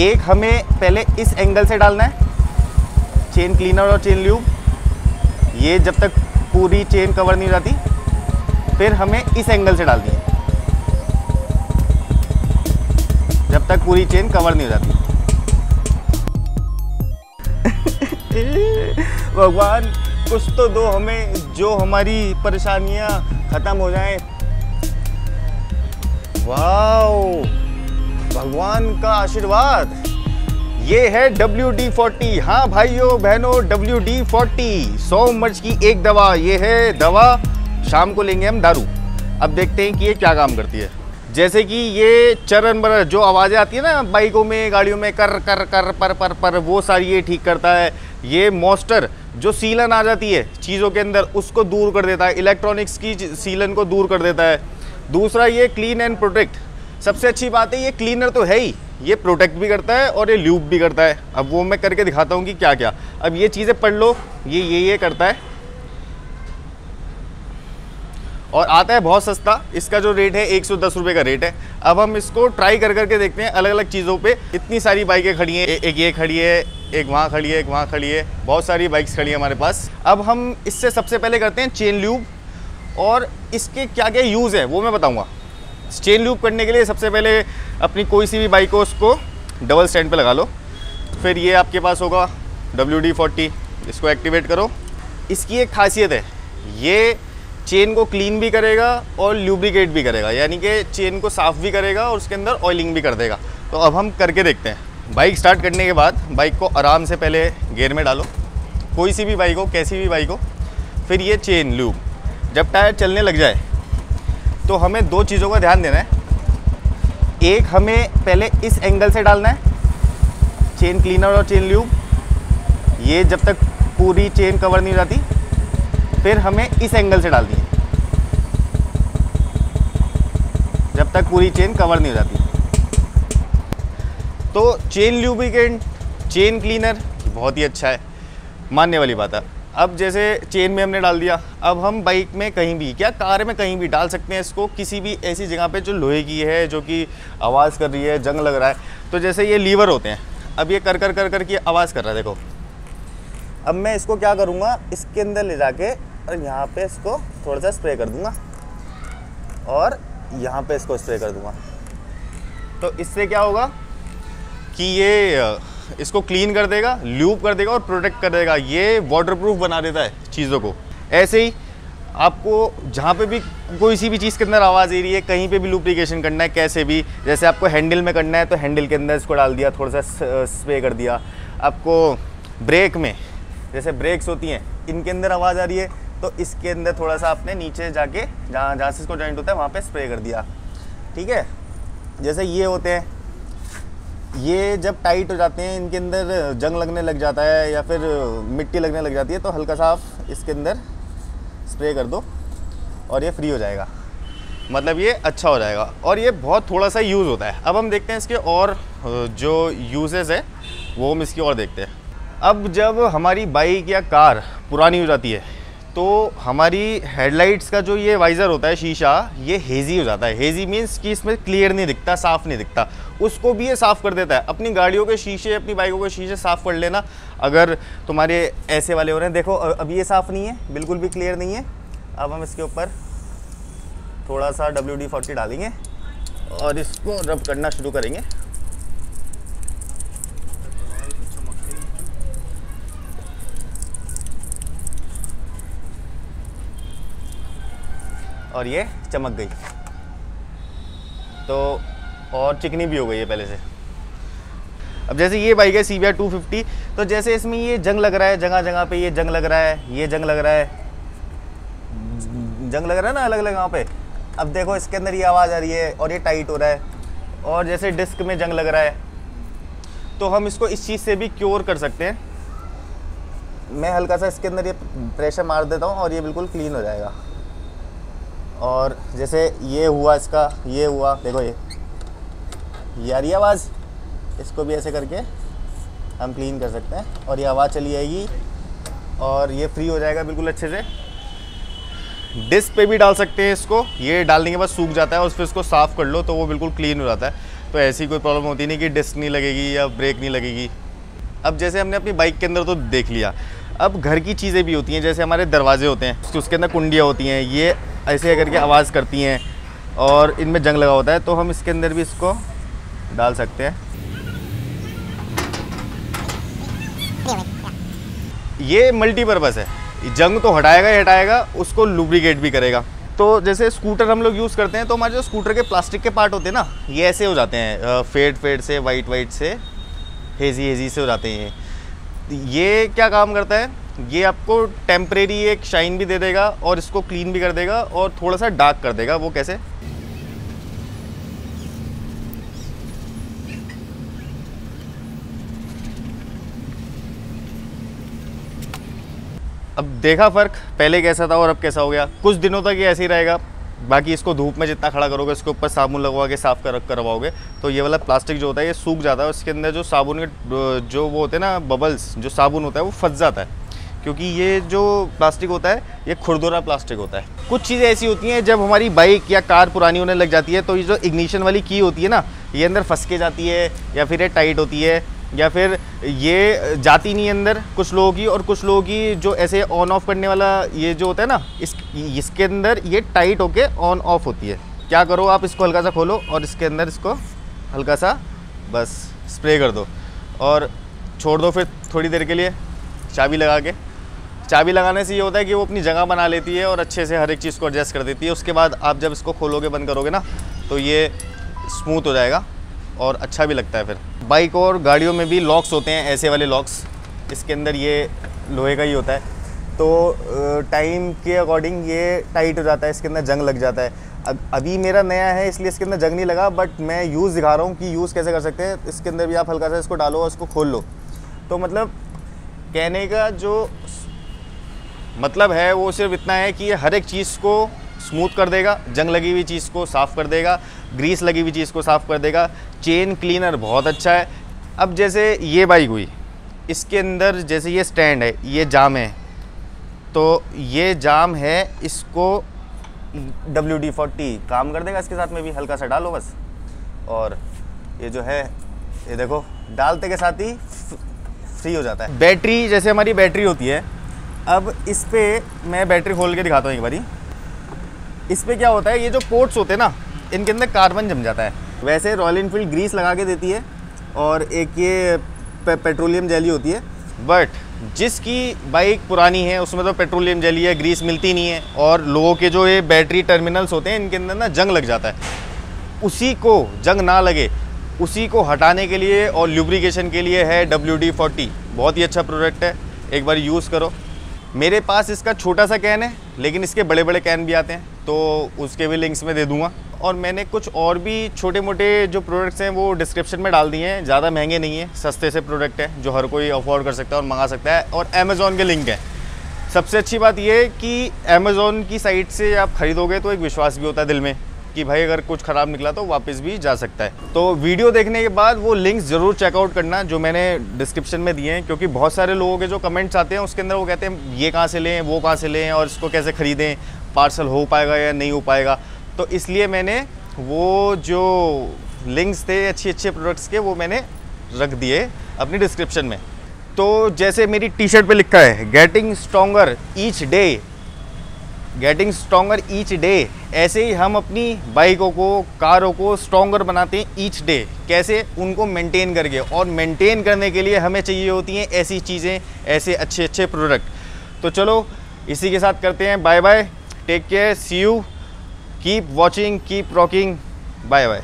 एक हमें पहले इस एंगल से डालना है। चेन क्लीनर और चेन ल्यूब ये जब तक पूरी चेन कवर नहीं हो जाती, फिर हमें इस एंगल से डालनी है। जब तक पूरी चेन कवर नहीं हो जाती। भगवान, कुछ तो दो हमें, जो हमारी परेशानियाँ खत्म हो जाएँ। वाओ भगवान का आशीर्वाद। ये है डब्ल्यू डी फोर्टी हाँ भाइयों, बहनों डब्ल्यू डी फोर्टी सौ मर्च की एक दवा, ये है दवा। शाम को लेंगे हम दारू। अब देखते हैं कि ये क्या काम करती है। जैसे कि ये चरण बर जो आवाज़ें आती है ना, बाइकों में, गाड़ियों में, कर कर कर, पर पर पर, वो सारी ये ठीक करता है। ये मॉस्टर जो सीलन आ जाती है चीज़ों के अंदर, उसको दूर कर देता है। इलेक्ट्रॉनिक्स की सीलन को दूर कर देता है। दूसरा ये क्लीन एंड प्रोटेक्ट सबसे अच्छी बात है, ये क्लीनर तो है ही। ये प्रोटेक्ट भी करता है और ये ल्यूब भी करता है। अब वो मैं करके दिखाता हूँ कि क्या क्या अब ये चीज़ें पढ़ लो, ये ये ये करता है। और आता है बहुत सस्ता। इसका जो रेट है, एक सौ का रेट है। अब हम इसको ट्राई कर, करके देखते हैं अलग अलग चीज़ों पे। इतनी सारी बाइकें खड़ी हैं एक ये खड़ी है, एक वहाँ खड़ी है, एक वहाँ खड़ी है। बहुत सारी बाइक्स खड़ी है हमारे पास। अब हम इससे सबसे पहले करते हैं चेन ल्यूब और इसके क्या क्या यूज़ है, वो मैं बताऊँगा। चेन लूप करने के लिए सबसे पहले अपनी कोई सी भी बाइक हो उसको डबल स्टैंड पे लगा लो। फिर ये आपके पास होगा डब्ल्यू डी फोर्टी इसको एक्टिवेट करो। इसकी एक खासियत है, ये चेन को क्लीन भी करेगा और ल्यूब्रिकेट भी करेगा, यानी कि चेन को साफ़ भी करेगा और उसके अंदर ऑयलिंग भी कर देगा। तो अब हम करके देखते हैं। बाइक स्टार्ट करने के बाद बाइक को आराम से पहले गेयर में डालो। कोई सी भी बाइक हो, कैसी भी बाइक हो, फिर ये चेन लूब जब टायर चलने लग जाए तो हमें दो चीज़ों का ध्यान देना है। एक, हमें पहले इस एंगल से डालना है चेन क्लीनर और चेन ल्यूब ये जब तक पूरी चेन कवर नहीं हो जाती, फिर हमें इस एंगल से डालनी है। जब तक पूरी चेन कवर नहीं हो जाती। तो चेन ल्यूब्रिकेंट चेन क्लीनर बहुत ही अच्छा है। मानने वाली बात है। अब जैसे चेन में हमने डाल दिया, अब हम बाइक में कहीं भी, क्या कार में कहीं भी डाल सकते हैं इसको किसी भी ऐसी जगह पे जो लोहे की है, जो कि आवाज़ कर रही है, जंग लग रहा है। तो जैसे ये लीवर होते हैं, अब ये कर कर कर कर की आवाज़ कर रहा है, देखो। अब मैं इसको क्या करूँगा, इसके अंदर ले जाके और यहाँ पे इसको थोड़ा सा स्प्रे कर दूँगा। और यहाँ पे इसको स्प्रे कर दूँगा। तो इससे क्या होगा कि ये इसको क्लीन कर देगा ल्यूब कर देगा और प्रोटेक्ट कर देगा। ये वाटरप्रूफ बना देता है चीज़ों को। ऐसे ही आपको जहाँ पे भी कोई सी भी चीज़ के अंदर आवाज़ आ रही है, कहीं पे भी लुप्रिकेशन करना है, कैसे भी, जैसे आपको हैंडल में करना है तो हैंडल के अंदर इसको डाल दिया, थोड़ा सा स्प्रे कर दिया। आपको ब्रेक में, जैसे ब्रेक्स होती हैं, इनके अंदर आवाज़ आ रही है तो इसके अंदर थोड़ा सा आपने नीचे जाके, जहाँ जहाँ से इसको जॉइंट होता है, वहाँ पर स्प्रे कर दिया। ठीक है? जैसे ये होते हैं ये जब टाइट हो जाते हैं, इनके अंदर जंग लगने लग जाता है या फिर मिट्टी लगने लग जाती है तो हल्का सा आप इसके अंदर स्प्रे कर दो और ये फ्री हो जाएगा। मतलब ये अच्छा हो जाएगा और ये बहुत थोड़ा सा यूज़ होता है। अब हम देखते हैं इसके और जो यूजेस है, वो हम इसकी और देखते हैं। अब जब हमारी बाइक या कार पुरानी हो जाती है तो हमारी हेडलाइट्स का जो ये वाइज़र होता है शीशा, ये हेज़ी हो जाता है। हेज़ी मीन्स कि इसमें क्लियर नहीं दिखता, साफ़ नहीं दिखता। उसको भी ये साफ़ कर देता है। अपनी गाड़ियों के शीशे, अपनी बाइकों के शीशे साफ़ कर लेना। अगर तुम्हारे ऐसे वाले हो रहे हैं, देखो अभी ये साफ़ नहीं है, बिल्कुल भी क्लियर नहीं है। अब हम इसके ऊपर थोड़ा सा डब्ल्यू डी फोर्टी डालेंगे और इसको रब करना शुरू करेंगे। और ये चमक गई। तो और चिकनी भी हो गई है पहले से। अब जैसे ये बाइक है सी बी टू फिफ्टी तो जैसे इसमें ये जंग लग रहा है जगह जगह पे ये जंग लग रहा है, ये जंग लग रहा है। जंग लग रहा है ना अलग अलग यहाँ पे। अब देखो इसके अंदर ये आवाज़ आ रही है और ये टाइट हो रहा है। और जैसे डिस्क में जंग लग रहा है। तो हम इसको इस चीज़ से भी क्योर कर सकते हैं। मैं हल्का सा इसके अंदर ये प्रेशर मार देता हूँ और ये बिल्कुल क्लीन हो जाएगा। और जैसे ये हुआ इसका, ये हुआ, देखो ये। ये आवाज़। इसको भी ऐसे करके हम क्लीन कर सकते हैं। और ये आवाज़ चली आएगी और ये फ्री हो जाएगा बिल्कुल अच्छे से। डिस्क पे भी डाल सकते हैं इसको। ये डालने के बाद सूख जाता है और फिर इसको साफ़ कर लो तो वो बिल्कुल क्लीन हो जाता है। तो ऐसी कोई प्रॉब्लम होती नहीं कि डिस्क नहीं लगेगी या ब्रेक नहीं लगेगी। अब जैसे हमने अपनी बाइक के अंदर तो देख लिया। अब घर की चीज़ें भी होती हैं, जैसे हमारे दरवाजे होते हैं, उसके अंदर कुंडियाँ होती हैं। ये ऐसे करके आवाज़ करती हैं और इनमें जंग लगा होता है तो हम इसके अंदर भी इसको डाल सकते हैं। ये मल्टीपर्पज़ है। जंग तो हटाएगा ही हटाएगा, उसको लुब्रिकेट भी करेगा। तो जैसे स्कूटर हम लोग यूज़ करते हैं तो हमारे जो स्कूटर के प्लास्टिक के पार्ट होते हैं ना, ये ऐसे हो जाते हैं फेड फेड से वाइट वाइट से हेजी हेजी से हो जाते हैं ये क्या काम करता है? ये आपको टेम्परेरी एक शाइन भी दे देगा और इसको क्लीन भी कर देगा और थोड़ा सा डार्क कर देगा, वो कैसे? अब देखा फ़र्क, पहले कैसा था और अब कैसा हो गया? कुछ दिनों तक ये ऐसे ही रहेगा। बाकी इसको धूप में जितना खड़ा करोगे, इसके ऊपर साबुन लगवा के साफ़ कर, करवाओगे। तो ये वाला प्लास्टिक जो होता है, ये सूख जाता है उसके अंदर जो साबुन के, जो वो होते हैं ना बबल्स जो साबुन होता है, वो फंस जाता है। क्योंकि ये जो प्लास्टिक होता है, ये खुरदुरा प्लास्टिक होता है। कुछ चीज़ें ऐसी होती हैं, जब हमारी बाइक या कार पुरानी होने लग जाती है तो ये जो इग्निशन वाली की होती है ना, ये अंदर फंस के जाती है, या फिर ये टाइट होती है, या फिर ये जाती नहीं अंदर कुछ लोगों की, और कुछ लोगों की जो ऐसे ऑन ऑफ़ करने वाला ये जो होता है ना, इस, इसके अंदर ये टाइट होके ऑन ऑफ़ होती है। क्या करो आप इसको हल्का सा खोलो, और इसके अंदर इसको हल्का सा बस स्प्रे कर दो। और छोड़ दो फिर थोड़ी देर के लिए, चाबी लगा के। चाबी लगाने से ये होता है कि वो अपनी जगह बना लेती है और अच्छे से हर एक चीज़ को एडजस्ट कर देती है। उसके बाद आप जब इसको खोलोगे, बंद करोगे ना तो ये स्मूथ हो जाएगा और अच्छा भी लगता है फिर। बाइक और गाड़ियों में भी लॉक्स होते हैं, ऐसे वाले लॉक्स इसके अंदर ये लोहे का ही होता है। तो टाइम के अकॉर्डिंग ये टाइट हो जाता है, इसके अंदर जंग लग जाता है। अब, अभी मेरा नया है, इसलिए इसके अंदर जंग नहीं लगा बट मैं यूज़ दिखा रहा हूँ कि यूज़ कैसे कर सकते हैं। इसके अंदर भी आप हल्का सा इसको डालो और इसको खोल लो। तो मतलब कहने का जो मतलब है वो सिर्फ़ इतना है कि ये हर एक चीज़ को स्मूथ कर देगा, जंग लगी हुई चीज़ को साफ़ कर देगा, ग्रीस लगी हुई चीज़ को साफ़ कर देगा, चेन क्लीनर बहुत अच्छा है। अब जैसे ये बाइक हुई, इसके अंदर जैसे ये स्टैंड है, ये जाम है तो ये जाम है, इसको डब्ल्यू डी फोर्टी काम कर देगा इसके साथ में भी, हल्का सा डालो बस। और ये जो है, ये देखो, डालते के साथ ही फ्री हो जाता है। बैटरी, जैसे हमारी बैटरी होती है अब इस पर मैं बैटरी खोल के दिखाता हूँ एक बारी। इस पर क्या होता है ये जो पोर्ट्स होते हैं ना इनके अंदर कार्बन जम जाता है। वैसे रॉयल इनफील्ड ग्रीस लगा के देती है और एक ये पे, पेट्रोलियम जेली होती है। बट जिसकी बाइक पुरानी है उसमें तो पेट्रोलियम जैली है ग्रीस मिलती नहीं है और लोगों के जो ये बैटरी टर्मिनल्स होते हैं इनके अंदर ना जंग लग जाता है। उसी को जंग ना लगे उसी को हटाने के लिए और ल्यूब्रिकेशन के लिए है डब्ल्यू डी बहुत ही अच्छा प्रोडक्ट है एक बार यूज़ करो। मेरे पास इसका छोटा सा कैन है, लेकिन इसके बड़े बड़े कैन भी आते हैं तो उसके भी लिंक्स में दे दूँगा। और मैंने कुछ और भी छोटे मोटे जो प्रोडक्ट्स हैं, वो डिस्क्रिप्शन में डाल दिए हैं। ज़्यादा महँगे नहीं हैं, सस्ते से प्रोडक्ट हैं, जो हर कोई अफोर्ड कर सकता है और मंगा सकता है। और अमेज़ोन के लिंक हैं। सबसे अच्छी बात यह है कि अमेज़ोन की साइट से आप ख़रीदोगे तो एक विश्वास भी होता है दिल में। कि भाई अगर कुछ ख़राब निकला तो वापस भी जा सकता है। तो वीडियो देखने के बाद वो लिंक्स ज़रूर चेकआउट करना, जो मैंने डिस्क्रिप्शन में दिए हैं, क्योंकि बहुत सारे लोगों के जो कमेंट्स आते हैं, उसके अंदर वो कहते हैं, ये कहाँ से लें, वो कहाँ से लें, और इसको कैसे ख़रीदें पार्सल हो पाएगा या नहीं हो पाएगा? तो इसलिए मैंने वो जो लिंक्स थे अच्छे अच्छे प्रोडक्ट्स के, वो मैंने रख दिए अपनी डिस्क्रिप्शन में। तो जैसे मेरी टी शर्ट पर लिखा है getting stronger each day getting stronger each day ऐसे ही हम अपनी बाइकों को कारों को स्ट्रोंगर बनाते हैं ईच डे कैसे? उनको मेंटेन करके. और मेंटेन करने के लिए हमें चाहिए होती हैं ऐसी चीज़ें, ऐसे अच्छे अच्छे प्रोडक्ट तो चलो, इसी के साथ करते हैं. Bye bye take care see you keep watching keep rocking bye bye